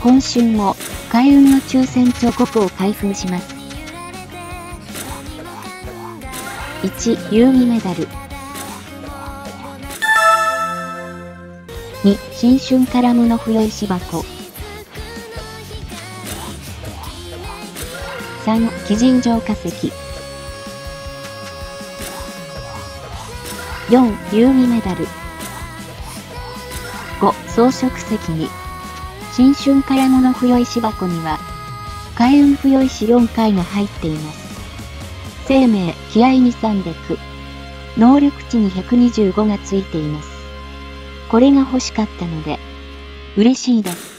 今週も開運の抽選チョココを開封します。1、遊戯メダル。2、新春からむの冬石箱。3、鬼人城化石。4、遊戯メダル。5、装飾石に。新春からもの冬石箱には、開運不良石4回が入っています。生命、気合に300。能力値に125がついています。これが欲しかったので、嬉しいです。